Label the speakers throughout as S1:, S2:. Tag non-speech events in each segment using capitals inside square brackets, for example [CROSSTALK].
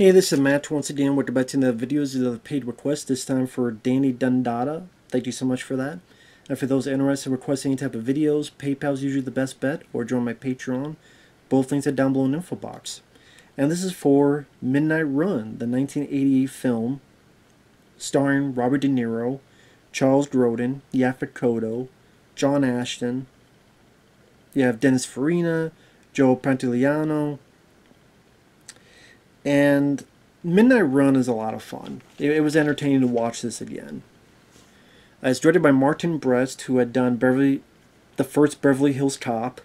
S1: Hey, this is Matt once again. We're about to the videos of the paid request, this time for Danny Dundatta. Thank you so much for that. And for those interested in requesting any type of videos, PayPal is usually the best bet, or join my Patreon. Both links are down below in the info box. And this is for Midnight Run, the 1988 film starring Robert De Niro, Charles Grodin, Yaphet Kotto, John Ashton. You have Dennis Farina, Joe Pantoliano, and Midnight Run is a lot of fun. It, it was entertaining to watch this again. Uh, it's directed by Martin Brest, who had done Beverly, the first Beverly Hills Cop.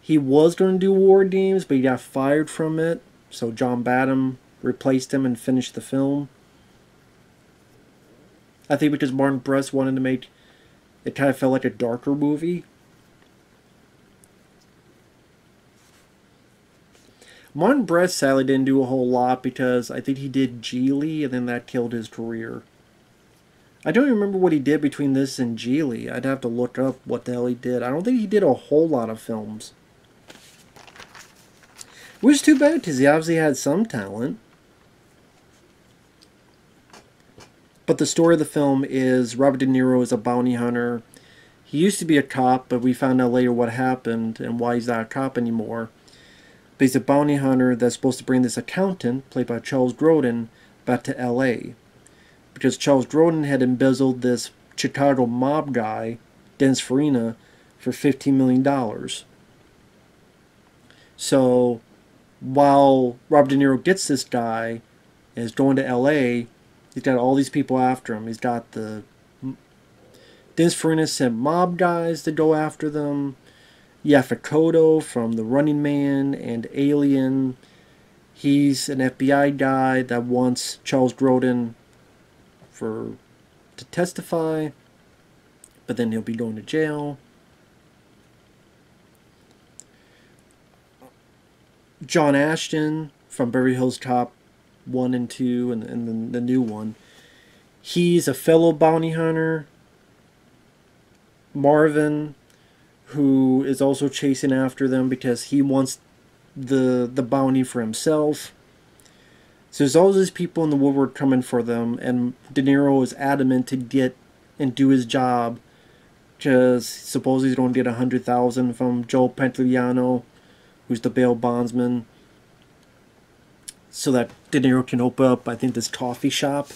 S1: He was going to do War Games, but he got fired from it, so John Badham replaced him and finished the film. I think because Martin Brest wanted to make it kind of felt like a darker movie. Martin Brest sadly didn't do a whole lot because I think he did Gigli and then that killed his career. I don't remember what he did between this and Gigli. I'd have to look up what the hell he did. I don't think he did a whole lot of films. Which is too bad because he obviously had some talent. But the story of the film is Robert De Niro is a bounty hunter. He used to be a cop, but we found out later what happened and why he's not a cop anymore. He's a bounty hunter that's supposed to bring this accountant, played by Charles Grodin, back to L.A. Because Charles Grodin had embezzled this Chicago mob guy, Dennis Farina, for $15 million. So, while Robert De Niro gets this guy and is going to L.A., He's got all these people after him. He's got the Dennis Farina sent mob guys to go after them. Yaphet Kotto from The Running Man and Alien. He's an FBI guy that wants Charles Grodin for to testify, but then he'll be going to jail. John Ashton from Beverly Hills Cop 1 and 2 and, and the, the new one. He's a fellow bounty hunter. Marvin, who is also chasing after them because he wants the the bounty for himself. So there's all these people in the woodwork coming for them, and De Niro is adamant to get and do his job because suppose he's going to get a hundred thousand from Joe Pantoliano, who's the bail bondsman so that De Niro can open up, I think, this coffee shop.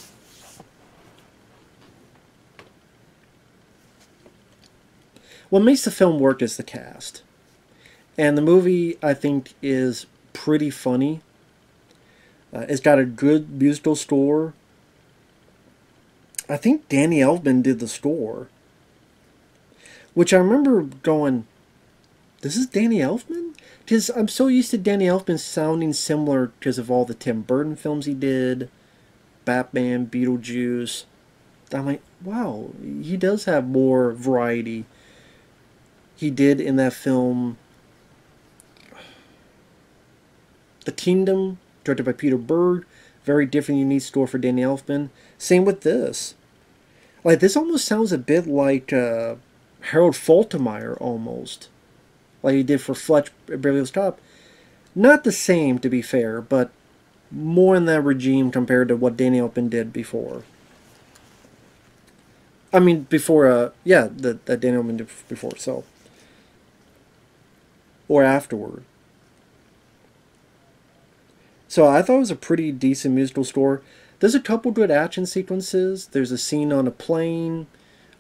S1: What makes the film work is the cast. And the movie, I think, is pretty funny. Uh, it's got a good musical score. I think Danny Elfman did the score. Which I remember going, this is Danny Elfman? because I'm so used to Danny Elfman sounding similar because of all the Tim Burton films he did, Batman, Beetlejuice. I'm like, wow, he does have more variety. He did in that film, The Kingdom, directed by Peter Berg. Very different, unique score for Danny Elfman. Same with this. Like, this almost sounds a bit like uh, Harold Faltermeyer, almost like he did for Fletch Beverly Hills Cop. Not the same, to be fair, but more in that regime compared to what Danny Elfman did before. I mean, before, uh, yeah, that, that Danny Elfman did before, so. Or afterward. So I thought it was a pretty decent musical score. There's a couple good action sequences. There's a scene on a plane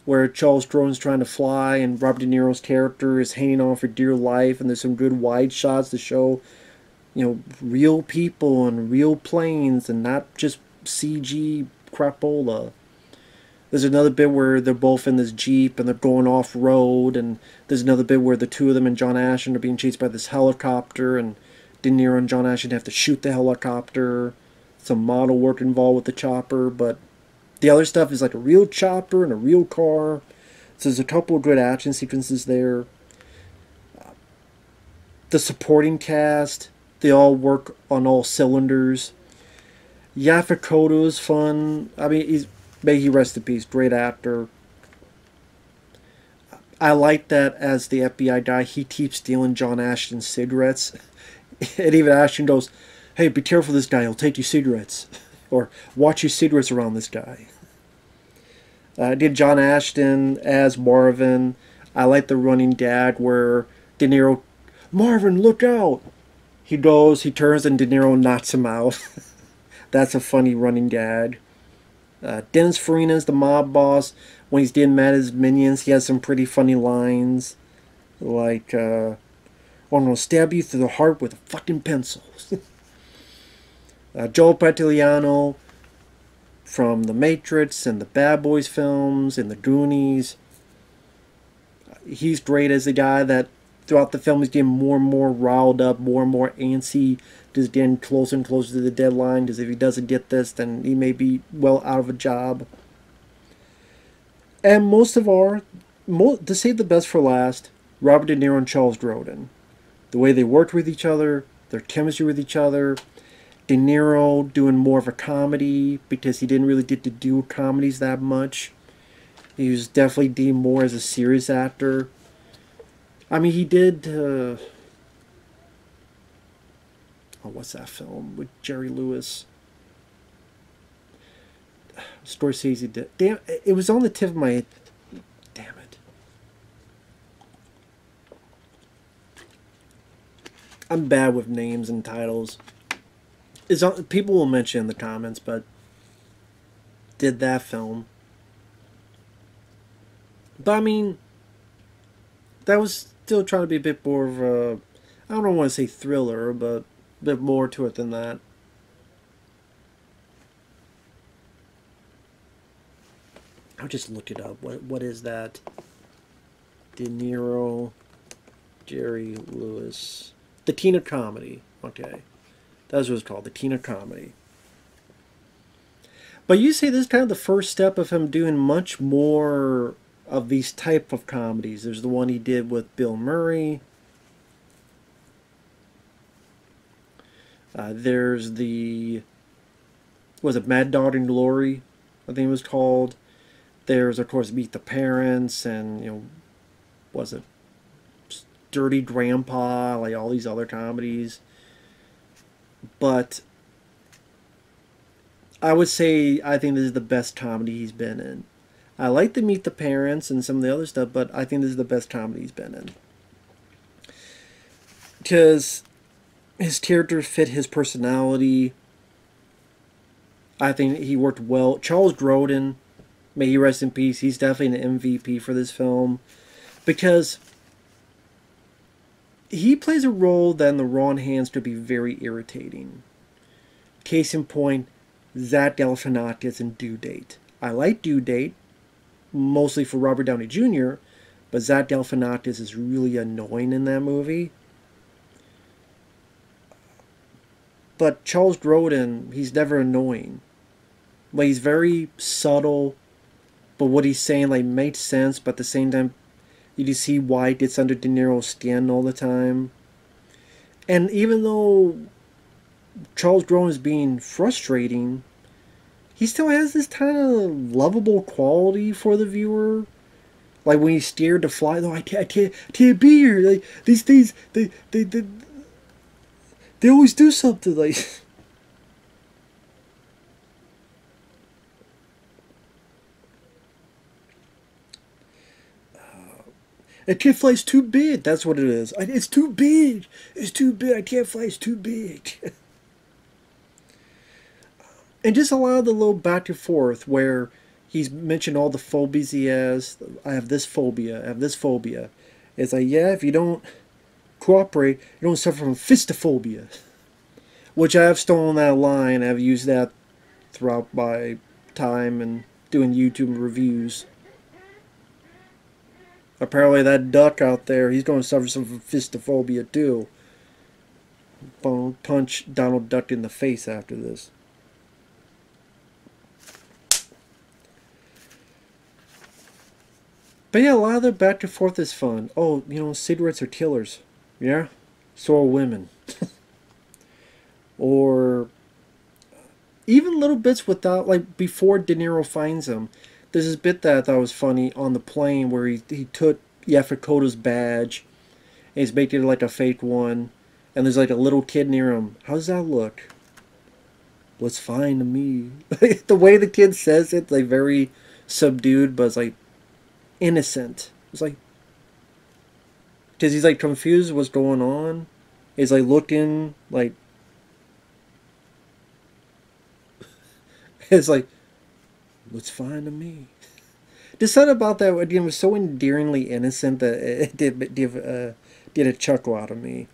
S1: where Charles Grodin's trying to fly and Robert De Niro's character is hanging on for dear life, and there's some good wide shots to show, you know, real people and real planes and not just CG crapola. There's another bit where they're both in this jeep and they're going off road, and there's another bit where the two of them and John Ashton are being chased by this helicopter, and De Niro and John Ashton have to shoot the helicopter. Some model work involved with the chopper, but the other stuff is like a real chopper and a real car. So there's a couple of good action sequences there. The supporting cast, they all work on all cylinders. Is fun. I mean, he's may he rest in peace. Great actor. I like that as the FBI guy, he keeps stealing John Ashton's cigarettes. [LAUGHS] and even Ashton goes, hey, be careful this guy, he'll take your cigarettes. [LAUGHS] or watch your cigarettes around this guy. I uh, did John Ashton as Marvin. I like the running gag where De Niro, Marvin, look out! He goes, he turns, and De Niro knocks him out. [LAUGHS] That's a funny running gag. Uh, Dennis Farina's the mob boss. When he's dealing mad at his minions, he has some pretty funny lines. Like, uh, I'm gonna stab you through the heart with a fucking pencil. [LAUGHS] uh, Joe Pantoliano from The Matrix and the Bad Boys films and the Goonies. He's great as a guy that throughout the film he's getting more and more riled up, more and more antsy, just getting closer and closer to the deadline. Because if he doesn't get this, then he may be well out of a job. And most of all, to save the best for last, Robert De Niro and Charles Grodin. The way they worked with each other, their chemistry with each other, De Niro doing more of a comedy because he didn't really get to do comedies that much. He was definitely deemed more as a serious actor. I mean, he did. Uh, oh, what's that film with Jerry Lewis? Scorsese did. Damn, it was on the tip of my. Damn it. I'm bad with names and titles. Is people will mention in the comments, but did that film. But I mean, that was still trying to be a bit more of a, I don't want to say thriller, but a bit more to it than that. I'll just look it up. What what is that? De Niro, Jerry Lewis, the Tina comedy. Okay. That's what it's called, the Tina comedy. But you say this is kind of the first step of him doing much more of these type of comedies. There's the one he did with Bill Murray. Uh, there's the was it Mad Dog and Glory? I think it was called. There's of course Meet the Parents and you know was it Dirty Grandpa, like all these other comedies but I would say I think this is the best comedy he's been in. I like to meet the parents and some of the other stuff, but I think this is the best comedy he's been in. Because his character fit his personality. I think he worked well. Charles Grodin, may he rest in peace, he's definitely an MVP for this film. Because he plays a role that in the wrong hands could be very irritating. Case in point, Zach Galifianakis in Due Date. I like Due Date, mostly for Robert Downey Jr., but Zach Galifianakis is really annoying in that movie. But Charles Grodin, he's never annoying. Like he's very subtle, but what he's saying like makes sense, but at the same time you just see why it gets under De Niro's skin all the time. And even though Charles Grodin is being frustrating, he still has this kind of lovable quality for the viewer. Like when he's scared to fly, though I can't, I can't, I can't be here. Like these things, they, they, they, they always do something like. A kid fly's too big. That's what it is. It's too big. It's too big. I can't fly. It's too big. [LAUGHS] and just allow the little back and forth where he's mentioned all the phobias he has. I have this phobia. I have this phobia. It's like, yeah, if you don't cooperate, you don't suffer from fistophobia. Which I have stolen that line. I've used that throughout my time and doing YouTube reviews. Apparently that duck out there, he's going to suffer some fistophobia too. Punch Donald Duck in the face after this. But yeah, a lot of the back and forth is fun. Oh, you know, cigarettes are killers. Yeah? So are women. [LAUGHS] or even little bits without, like, before De Niro finds him, There's this bit that I thought was funny on the plane where he, he took Yaphet Kotto's badge and he's making it like a fake one. and there's like a little kid near him. How does that look? What's fine to me. [LAUGHS] the way the kid says it, like very subdued, but it's like innocent. It's like because he's like confused what's going on. He's like looking like [LAUGHS] it's like what's fine to me. [LAUGHS] Just something about that again was so endearingly innocent that it did did, uh, did a chuckle out of me.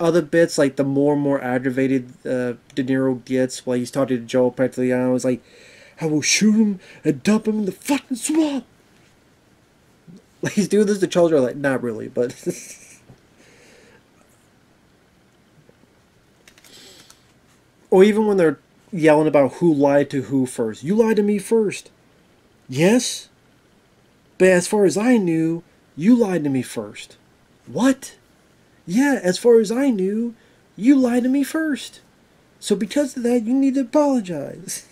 S1: Other bits like the more and more aggravated uh, De Niro gets while he's talking to Joe Pantoliano was like, "I will shoot him and dump him in the fucking swamp." [LAUGHS] Like he's doing this to children, like not really, but. [LAUGHS] or even when they're yelling about who lied to who first. You lied to me first. Yes? But as far as I knew, you lied to me first. What? Yeah, as far as I knew, you lied to me first. So because of that, you need to apologize. [LAUGHS]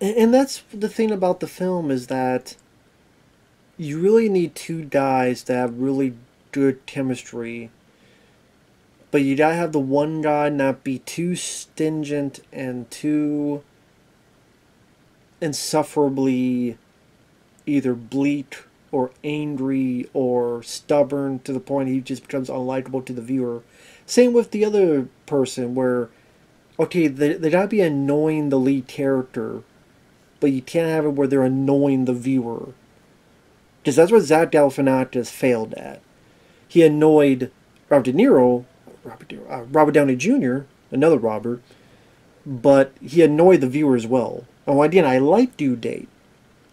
S1: and that's the thing about the film is that you really need two guys to have really good chemistry but you gotta have the one guy not be too stingent and too insufferably either bleak or angry or stubborn to the point he just becomes unlikable to the viewer. Same with the other person where, okay, they, they gotta be annoying the lead character, but you can't have it where they're annoying the viewer. Because that's what Zach Galifianakis failed at. He annoyed Robert De Niro Robert, uh, Robert Downey Jr., another Robert, but he annoyed the viewer as well. Oh, again, I like Due Date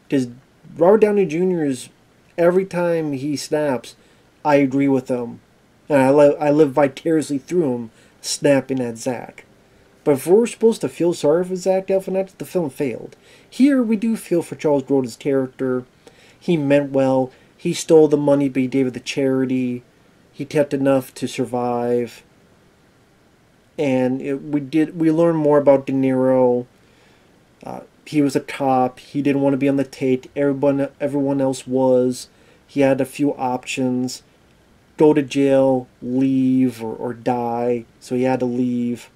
S1: because Robert Downey Jr. is every time he snaps, I agree with him, and I live I live vicariously through him, snapping at Zach. But if we're supposed to feel sorry for Zach Galifianakis, the film failed. Here we do feel for Charles Grodin's character. He meant well. He stole the money, but he gave it to charity he kept enough to survive. And it, we did we learned more about De Niro. Uh, he was a cop. He didn't want to be on the take. Everyone everyone else was. He had a few options: go to jail, leave, or, or die. So he had to leave.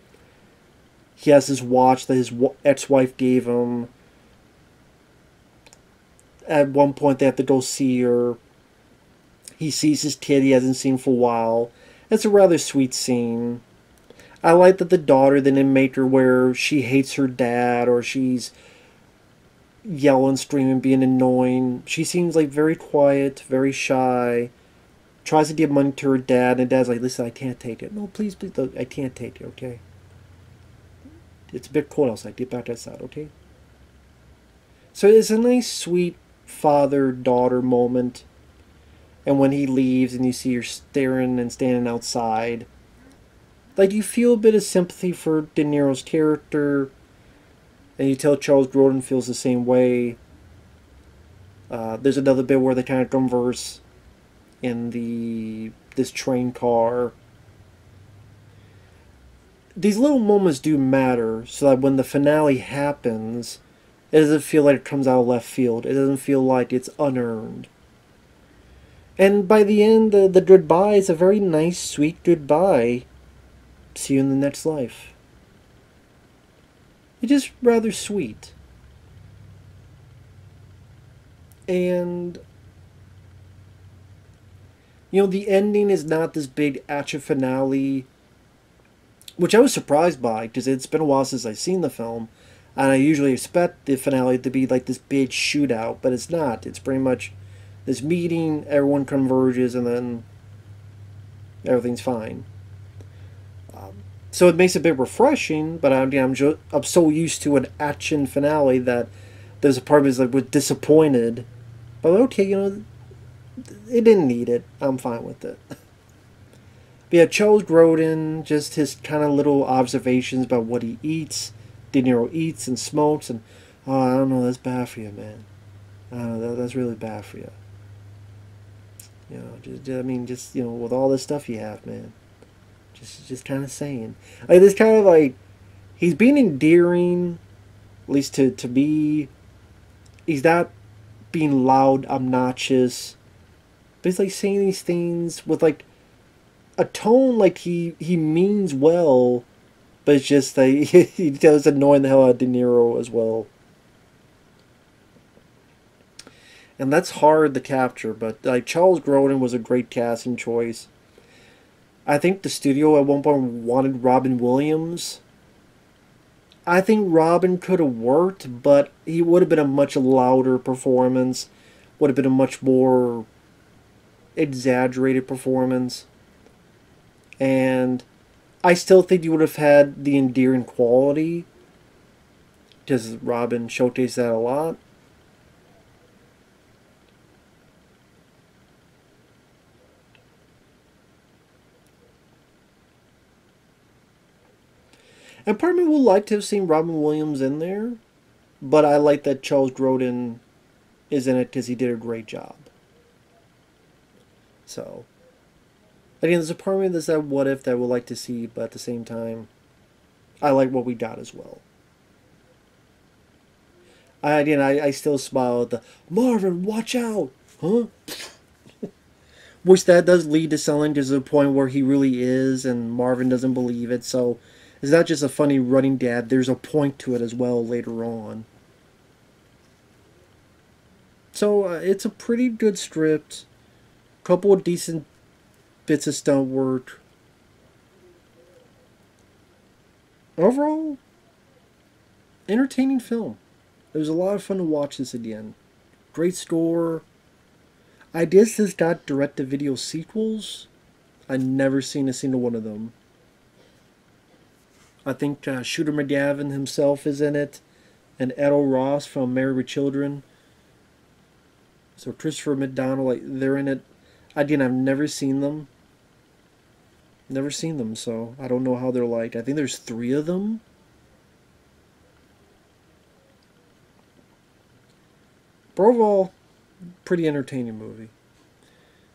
S1: He has his watch that his ex-wife gave him. At one point, they have to go see her he sees his kid he hasn't seen for a while. It's a rather sweet scene. I like that the daughter then didn't make her where she hates her dad or she's yelling, screaming, being annoying. She seems like very quiet, very shy. Tries to give money to her dad, and dad's like, "Listen, I can't take it. No, please, please, I can't take it. Okay? It's a bit cold outside. Get back outside, okay?" So it's a nice, sweet father-daughter moment and when he leaves and you see her staring and standing outside like you feel a bit of sympathy for De Niro's character and you tell Charles Grodin feels the same way uh, there's another bit where they kind of converse in the this train car these little moments do matter so that when the finale happens it doesn't feel like it comes out of left field it doesn't feel like it's unearned and by the end, the, the goodbye is a very nice, sweet goodbye. See you in the next life. It is rather sweet. And you know, the ending is not this big action finale, which I was surprised by because it's been a while since I've seen the film, and I usually expect the finale to be like this big shootout, but it's not. It's pretty much this meeting, everyone converges, and then everything's fine. Um, so it makes it a bit refreshing, but I'm, I'm, I'm so used to an action finale that there's a part of me that was disappointed. But okay, you know, it didn't need it. I'm fine with it. [LAUGHS] But yeah, Charles Grodin, just his kind of little observations about what he eats, De Niro eats and smokes, and oh, I don't know, that's bad for you, man. I don't know, that, that's really bad for you. You know, just I mean, just you know, with all this stuff you have, man. Just just kind of saying, like this kind of like he's being endearing, at least to to be. He's not being loud, obnoxious. But he's like saying these things with like a tone like he he means well, but it's just like [LAUGHS] he does annoying the hell out of De Niro as well. And that's hard to capture, but like Charles Grodin was a great casting choice. I think the studio at one point wanted Robin Williams. I think Robin could have worked, but he would have been a much louder performance. Would have been a much more exaggerated performance. And I still think you would have had the endearing quality. Because Robin showcased that a lot. And part of me would like to have seen Robin Williams in there, but I like that Charles Grodin is in it because he did a great job. So, again, there's a part of me that's that what if that I would like to see, but at the same time, I like what we got as well. I, again, I, I still smile at the Marvin, watch out, huh? [LAUGHS] Which that does lead to selling to the point where he really is, and Marvin doesn't believe it. So it's not just a funny running dad, there's a point to it as well later on. So uh, it's a pretty good script. Couple of decent of stunt work. Overall, entertaining film. It was a lot of fun to watch this again. Great score. I did this got direct-to-video sequels. I never seen a single one of them. I think uh, Shooter McGavin himself is in it, and Errol Ross from Married with Children. So Christopher McDonald, like they're in it. Again, I've never seen them. Never seen them, so I don't know how they're like. I think there's three of them. But overall, pretty entertaining movie.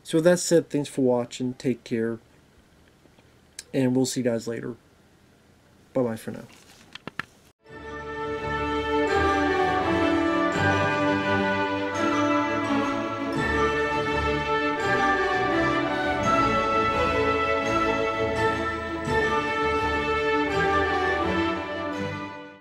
S1: So with that said, thanks for watching. Take care. And we'll see you guys later. Bye bye for now.